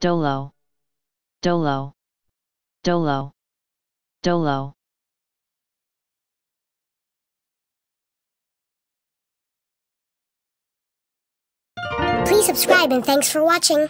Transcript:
dolo, dolo, dolo, dolo. Please subscribe and thanks for watching.